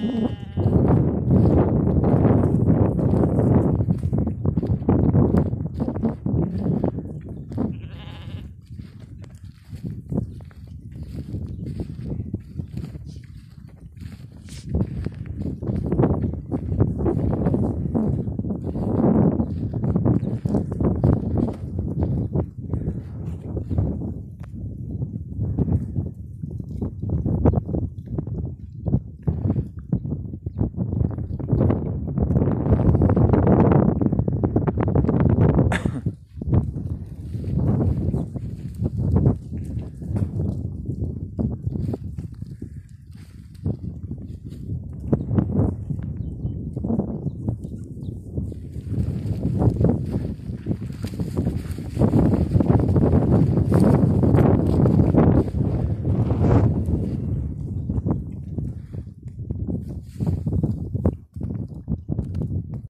Mm-hmm.